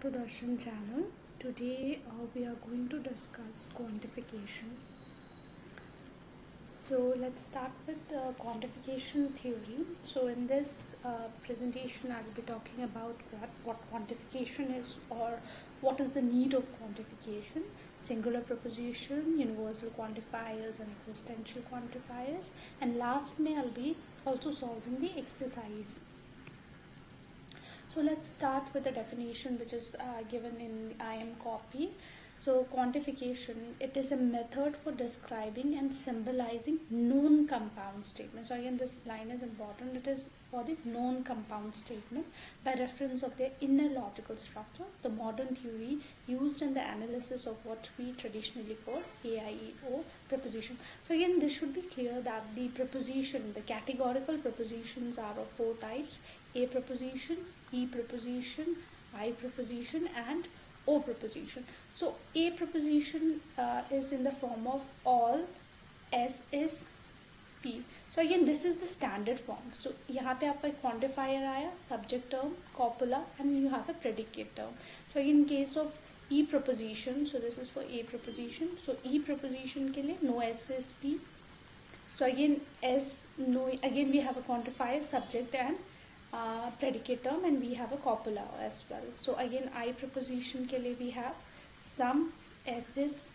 back to Darshan channel. Today uh, we are going to discuss quantification. So let's start with the quantification theory. So in this uh, presentation I will be talking about what, what quantification is or what is the need of quantification, singular proposition, universal quantifiers and existential quantifiers and last may I'll be also solving the exercise so let's start with the definition which is uh, given in the IM copy. So quantification, it is a method for describing and symbolizing known compound statements. So again, this line is important. It is for the known compound statement by reference of their inner logical structure, the modern theory used in the analysis of what we traditionally call AIEO preposition. So again, this should be clear that the preposition, the categorical prepositions are of four types, A preposition, E preposition, I preposition and O preposition. So A preposition uh, is in the form of all, S is P. So again this is the standard form. So यहाँ पे आपका quantifier आया, subject term, copula and you have a predicate term. So again in case of E preposition, so this is for A preposition. So E preposition के लिए no S is P. So again S no again we have a quantifier, subject and predicate term and we have a copula as well. So again I preposition ke liye we have some S's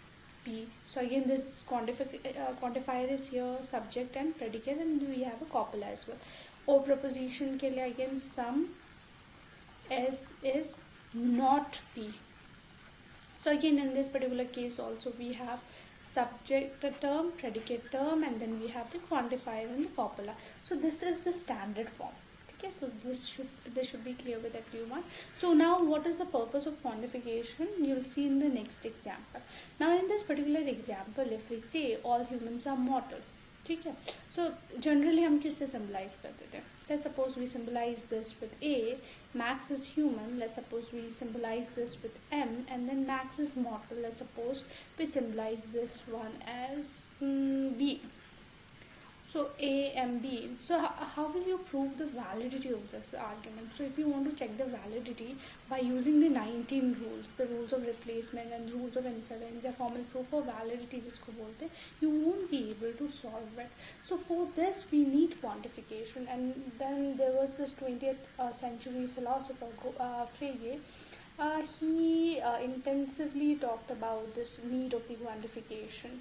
P. So again this quantifi uh, quantifier is here subject and predicate and we have a copula as well. O preposition ke liye again some S is not P. So again in this particular case also we have subject term, predicate term and then we have the quantifier and the copula. So this is the standard form okay so this should this should be clear with everyone so now what is the purpose of quantification you'll see in the next example now in this particular example if we say all humans are mortal ठीक है so generally हम किससे symbolize कर देते हैं late suppose we symbolize this with A Max is human let suppose we symbolize this with M and then Max is मॉर्टल late suppose we symbolize this one as B so A and B. So how will you prove the validity of this argument? So if you want to check the validity by using the 19 rules, the rules of replacement and rules of inference, a formal proof of validity जिसको बोलते you won't be able to solve it. So for this we need quantification and then there was this 20th uh, century philosopher uh, Frege uh, he uh, intensively talked about this need of the quantification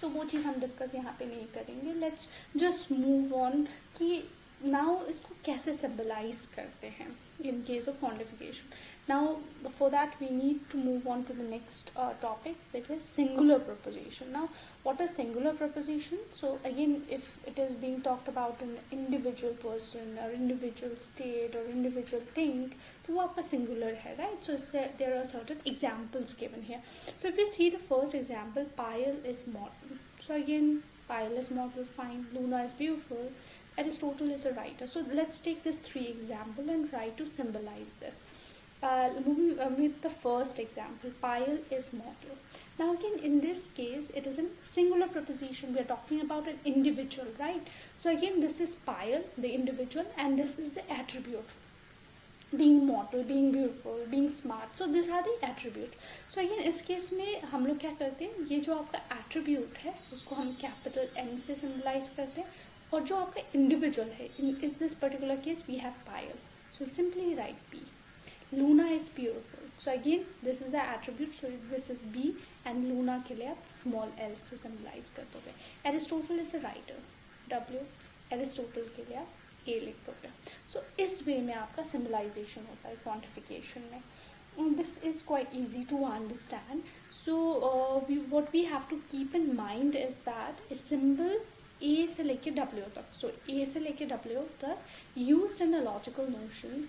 so so, वो चीज़ हम discuss यहाँ पे नहीं करेंगे। Let's just move on कि now इसको कैसे symbolize करते हैं? in case of quantification. Now for that we need to move on to the next uh, topic which is singular proposition. Now what is singular proposition? So again if it is being talked about an individual person or individual state or individual thing तो what a singular right so so there there are certain examples given here so if you see the first example Payal is model so again Payal is model fine, Luna is beautiful. Aristotle is a writer. So let's take this three example and try to symbolize this. Uh, moving um, with the first example, Payal is mortal. Now again, in this case, it is a singular preposition. We are talking about an individual, right? So again, this is Payal, the individual, and this is the attribute being mortal, being beautiful, being smart. So these are the attributes. So again, इस case में हम लोग क्या करते हैं ये जो आपका attribute है उसको हम capital N से symbolize करते हैं और जो आपका इंडिविजुअल है in is this particular case we have Payal so simply write B Luna is powerful so again this is the attribute so this is B and Luna के लिए आप स्मॉल एल से सिम्बलाइज कर दोगे. Aristotle is a writer W Aristotle के लिए आप ए लिख दोगे. सो इस वे में आपका सिम्बलाइजेशन होता है क्वान्टिफिकेशन में. This is quite easy to understand so we what we have to keep in mind is that a symbol A से लेके डब्ल्यू तक. सो ए से लेके डब्ल्यू तक use in a logical notion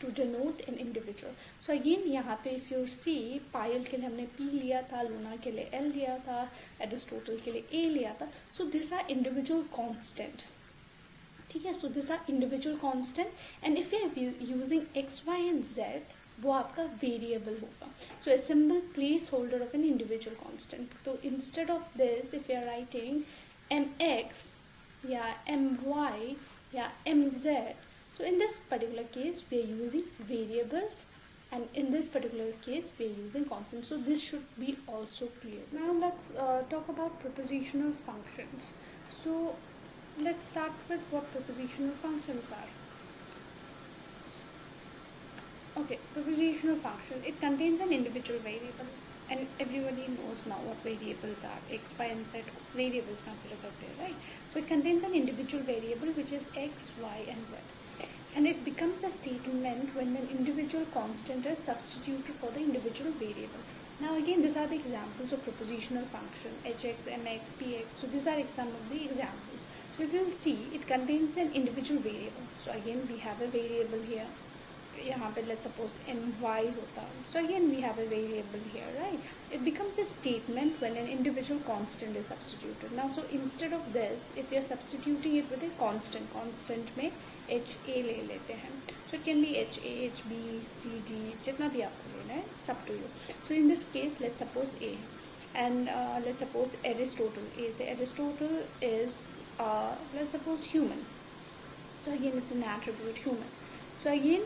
to denote an individual so again यहाँ पे if you सी पायल के लिए हमने पी लिया था लूना के लिए एल लिया था एडिस्टोटल के लिए ए लिया था. So this are individual constant ठीक है? So this are individual constant and if you are using X Y and Z वो आपका वेरिएबल होगा. So a symbol placeholder of an individual constant तो instead of this if you are writing mx yeah my yeah mz so in this particular case we are using variables and in this particular case we are using constants. So this should be also clear. Now let's uh, talk about prepositional functions. So let's start with what prepositional functions are. Okay prepositional function. It contains an individual variable and everybody knows now what variables are x y and z variables consider there right so it contains an individual variable which is x y and z and it becomes a statement when an individual constant is substituted for the individual variable. Now again these are the examples of propositional function hx, mx, px. So these are some of the examples. So if you will see it contains an individual variable. So again we have a variable here यहाँ पे let's suppose my होता so again we have a variable here right it becomes a statement when an individual constant is substituted now so instead of this if we are substituting it with a constant constant में H A ले लेते हैं so it can be H A H B C D जितना भी आपको लेना है सब to you so in this case let suppose A and let suppose Aristotle A से Aristotle is let suppose human so again it's an attribute human so again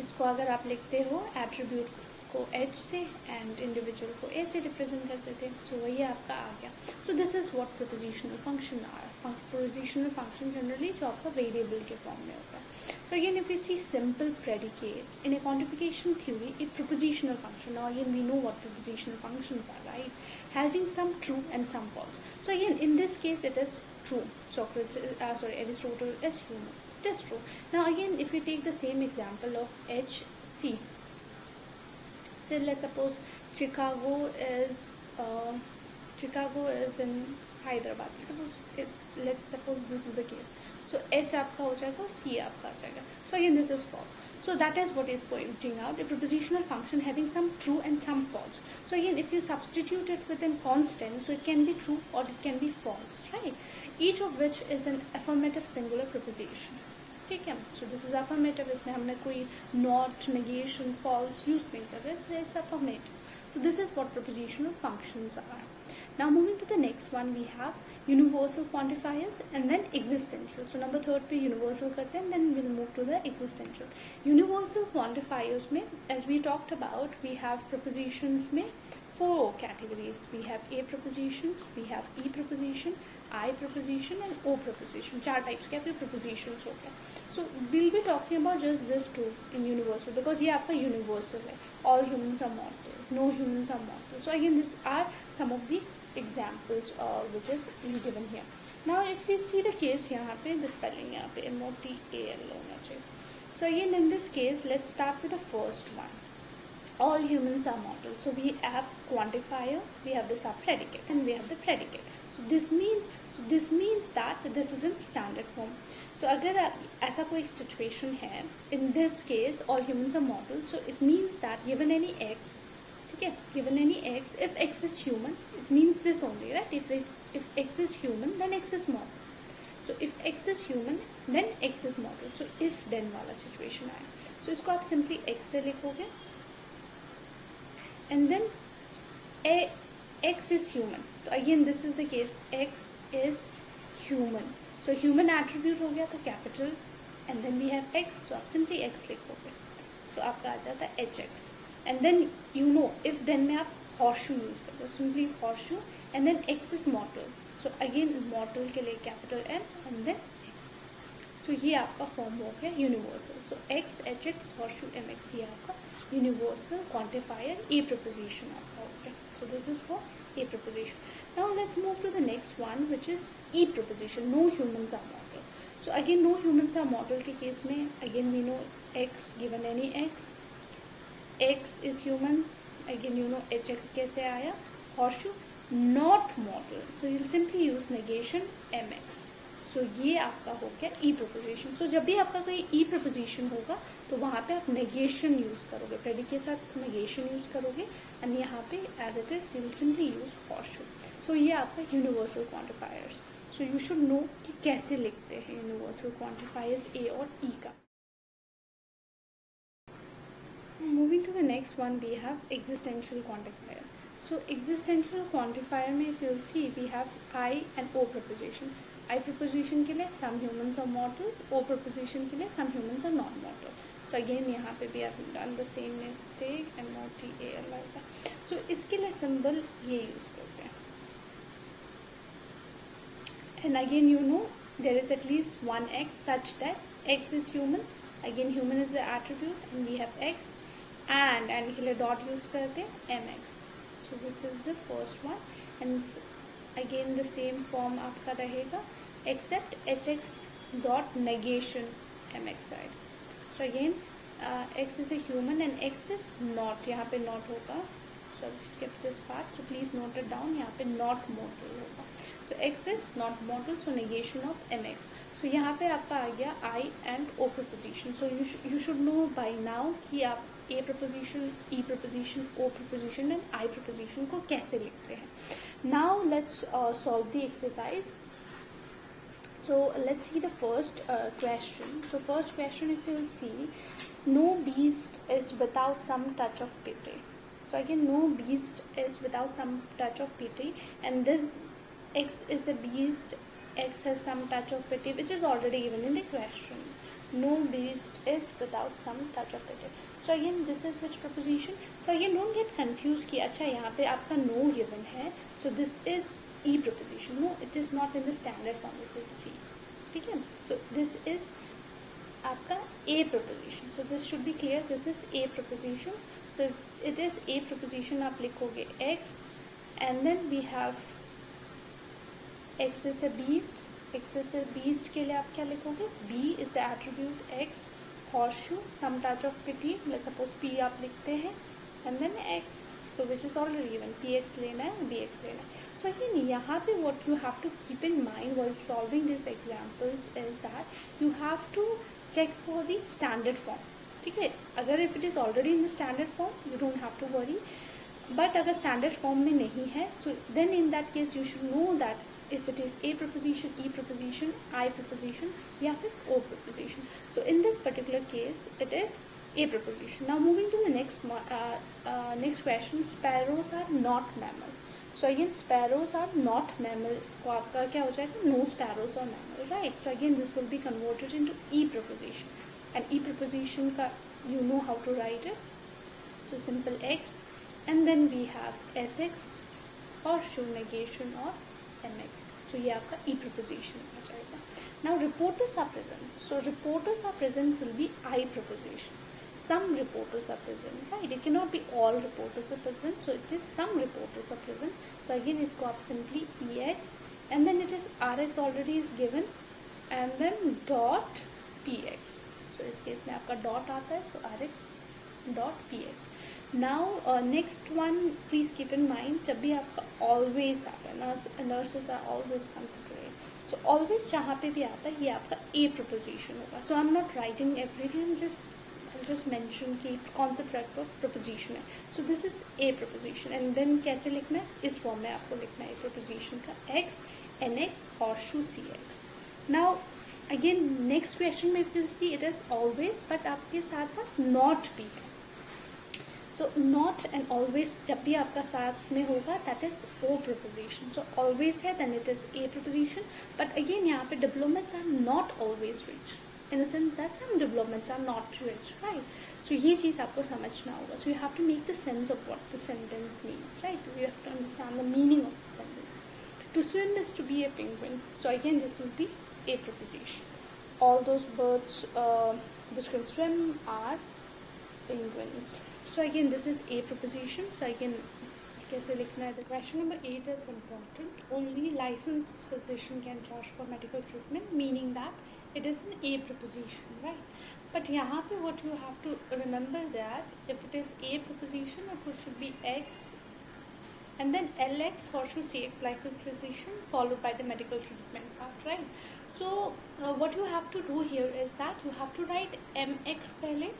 इसको अगर आप लिखते हो एट्रीब्यूट को एच से एंड इंडिविजुअल को ए से रिप्रेजेंट करते थे सो so, वही आपका आ गया so this is what prepositional function are prepositional function generally जो आपका वेरिएबल के फॉर्म में होता है so again if you C simple predicates in A quantification theory A prepositional function now again we know what propositional functions are right having some true and some false so again in this case it is true Socrates uh, sorry Aristotle is human it is true now again if we take the same example of hc so let's suppose chicago is uh, chicago is in hyderabad let's suppose it, let's suppose this is the case so h aapka ho jayega c aapka ho jayega so again this is false so that is what is pointing out a prepositional function having some true and some false. So again, if you substitute it with a constant, so it can be true or it can be false, right? Each of which is an affirmative singular preposition. ठीक है so this is affirmative इसमें हमने कोई not negation false use नहीं कर रहे, इसलिए it's affirmative so this is what proposition of function are now moving to the next one we have universal quantifiers and then existential so number third पे universal करते हैं then will move to the existential universal quantifiers में as we talked about we have propositions में four categories we have a prepositions we have e preposition I preposition and O preposition. चार types के आपके prepositions हो गए. So we'll be talking about just this two in universal because ये आपका universal है. All humans are mortal. No humans are mortal. So again these are some of the examples uh, which is given here. Now if we see the case यहाँ पे the spelling यहाँ पे M O T A L होना चाहिए. So again in this case let's start with the first one. All humans are mortal. So we have quantifier, we have the subpredicate and we have the predicate. So this means so this means that this is in standard form. So अगर ऐसा कोई situation है in this case all humans are mortal so it means that given any x ठीक है given any x if x is human it means this only right if it, if x is human then x is mortal so if x is human then x is mortal so if then वाला situation आए so इसको आप simply x से लिखोगे And then a, x is human. तो again this is the case x is human. So, human attribute हो गया तो capital. And then we have x. So, आप simply x लिखोगे. So आपका आ जाता है H X and then you know if then में आप हॉर्शू यूज़ करते हो simply horseshoe and then X is mortal so again mortal के लिए capital M and then X so ये आपका फॉर्म हो. गया universal so X H X horseshoe M X ये आपका यूनिवर्सल क्वान्टिफायर ए प्रपोजिशन आपका हो गया so this is for A preposition. Now let's move to the next one which is E preposition. No humans are mortal. So again no humans are mortal के case में again we know x given any x x is human again you know hx कैसे आया horseshoe not mortal so you'll simply use negation mx so so, ये आपका हो गया ई preposition so जब भी आपका कोई ई प्रपोजिशन होगा तो वहाँ पे आप नेगेशन यूज़ करोगे. प्रेडिक के साथ नेगेशन यूज़ करोगे एंड यहाँ पे as it is you simply use for so ये आपका universal quantifiers so you should know कि कैसे लिखते हैं यूनिवर्सल क्वान्टिफायर्स ए और ई का. Moving to the next one we have existential quantifier so existential quantifier में if you see we have I and O proposition I proposition के लिए some humans are mortal O proposition के लिए some humans are non mortal so again यहाँ पे भी आप done the same mistake M O T A L I का. So इसके लिए सिंबल ये यूज़ करते हैं. And again you know there is at least one X such that X is human again human is the attribute and we have X and and के लिए dot use करते हैं M X so this is the first one and again the same form आपका रहेगा. except hx dot negation mx side So again uh, x is a human and x is not yahan pe not hoga so skip this part so please note it down yahan pe not mortal hoga so x is not mortal so negation of mx so yahan pe aapka aa gaya i and o preposition so you sh you should know by now ki aap a preposition e preposition o preposition and i preposition को कैसे लिखते हैं now let's uh, solve the exercise so let's see the first uh, question so first question if you will see no beast is without some touch of pity so again no beast is without some touch of pity and this x is a beast x has some touch of pity which is already given in the question no beast is without some touch of pity so again this is which proposition so again don't get confused कि अच्छा यहाँ पे आपका no given है so this is E proposition no it is not in the standard form you will see ठीक है? So this is आपका A proposition so this should be clear this is A proposition so it is A proposition आप लिखोगे X and then we have X is a beast X is a beast के लिए आप क्या लिखोगे? B is the attribute X horseshoe some touch of pity suppose P आप लिखते हैं and then X so which is already given px लेना है bx लेना है so again यहाँ पे what you have to keep in mind while solving these examples is that you have to check for the standard form ठीक है अगर if it is already in the standard form you don't have to worry but अगर standard form में नहीं है so then in that case you should know that if it is a preposition, e preposition, i preposition, या फिर o preposition. So in this particular case, it is a preposition. Now moving to the next uh, uh, next question. Sparrows are not mammal. So again sparrows are not mammal. So again, no sparrows are mammal right? So again this will be converted into e preposition. And e preposition you know how to write it? So simple x. And then we have sx horseshoe negation or mx so ये आपका e preposition now reporters are present. So reporters are present will be i preposition. Some reporters are present, right? It cannot be all reporters are present. So it is some reporters are present. So again इसको आप simply ex and then it is rx already is given and then dot px. So इस case में आपका dot आता है. So rx dot px. Now next one please keep in mind जब भी आपका ऑलवेज आता है nurse nurses are always considered so always जहाँ पे भी आता है ये आपका ए प्रपोजिशन होगा so I am not writing everything just just mention कि कॉन्सेप्ट टाइप ऑफ़ प्रपोजिशन है। So this is a proposition and then कैसे लिखना है? इस फॉर्म में आपको लिखना है प्रपोजिशन का एक्स एन एक्स और shoe C X now again next question में फिर C it is always but आपके साथ साथ नॉट भी है। सो नॉट एंड ऑलवेज जब भी आपका साथ में होगा that is O proposition so always है then it is A proposition but again यहाँ पे diplomats are not always rich in the sense that some diplomats are not rich right so ये चीज़ आपको समझना होगा सो you have to make the sense of what the sentence means right you have to understand the meaning of the sentence to swim is to be A penguin so again this will be a preposition all those birds uh, which can swim are penguins so again this is a preposition so again कैसे लिखना है the question number 8 is important only licensed physician can charge for medical treatment meaning that it is an a preposition right but here, what you have to remember that if it is a preposition it should be x and then LX horseshoe CX license physician followed by the medical treatment part right so uh, what you have to do here is that you have to write MX spelling.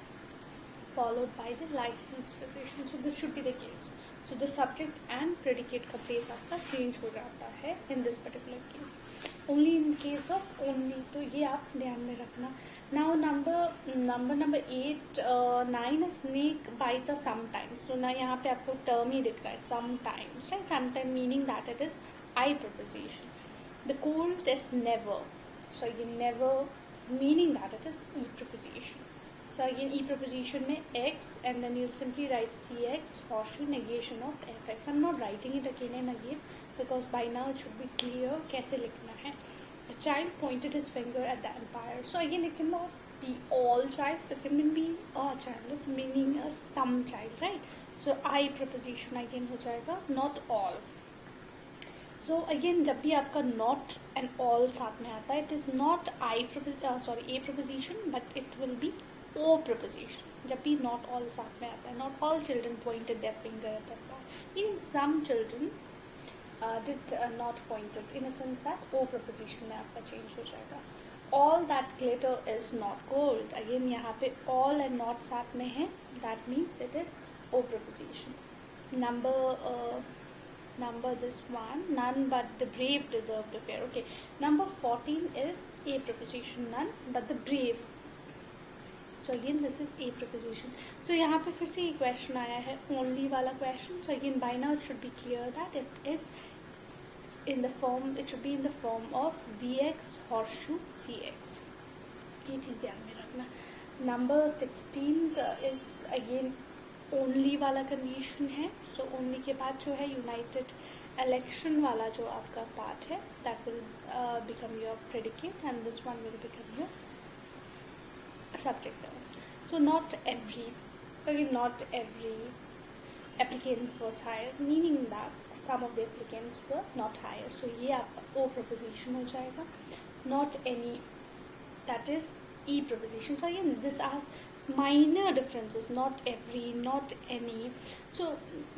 Followed by the licensed physician so this should be the case so the subject and predicate का place आपका change हो जाता है in this particular case only in case of only तो ये आप ध्यान में रखना now number number number eight uh, nine is snake bites are sometimes so ना यहाँ पे आपको term ही दिख रहा है sometimes right sometime meaning that it is I preposition the cold is never so you never meaning that it is E preposition So again, e preposition में x and then you'll simply write cx horseshoe negation of fx. I'm not writing it again and again because by now it should be clear कैसे लिखना है. A child pointed his finger at the empire. So again, it cannot be all child. So it can be a child. It's meaning a some child, right? So I preposition again हो जाएगा not all. So so, again जब भी आपका not and all साथ में आता है it is not I sorry A proposition but it will be O proposition जब भी नॉट ऑल साथ में आता है। Not all children pointed their finger at that in some children did not pointed in sense that O proposition में आपका change हो जाएगा। All that glitter is not gold again यहाँ पे ऑल एंड नॉट साथ में है that means it is O proposition number number this one, none but the brave deserve the fair. Okay, number 14 is a preposition, none but the brave so again this is A proposition so यहाँ पे फिर से ये question आया है only वाला question so again by now it should be clear that it is in the form it should be in the form of V X horseshoe C X ये चीज़ ध्यान में रखना। Number sixteen is again only वाला condition है। So so only के बाद जो है यूनाइटेड इलेक्शन वाला जो आपका पार्ट है that will become your predicate and this one will become your subject so not every so again not every applicant was hired meaning that some of the applicants were not hired so ये आपका ओ preposition हो जाएगा not any that is e preposition so again this are minor differences not every not any so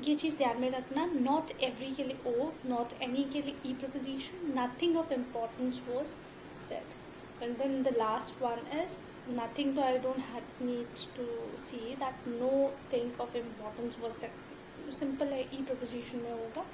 ये चीज़ ध्यान में रखना not every के लिए ओ नॉट एनी के लिए ई preposition nothing of importance was set and then the last one is nothing to I don't have need to see that no thing of importance was simple है e preposition में होगा